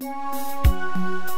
Música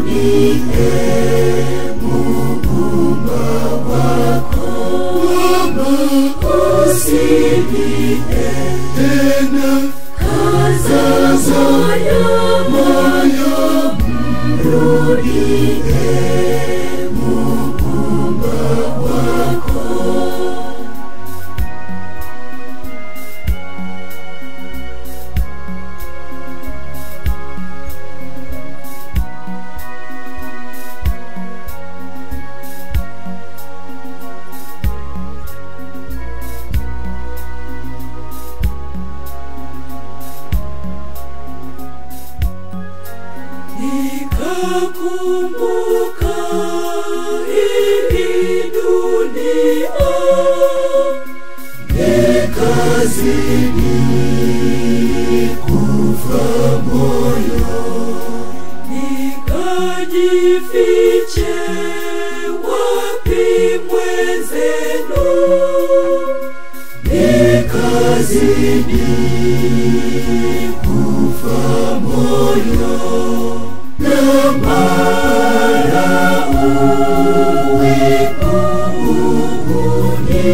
me kazini kufa moyo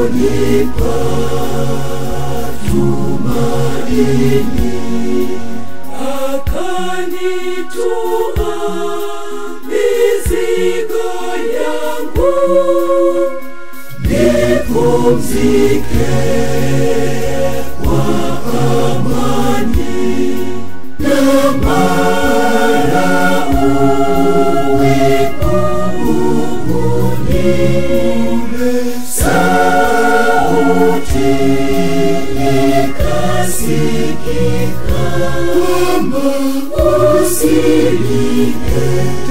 Unipa tumaini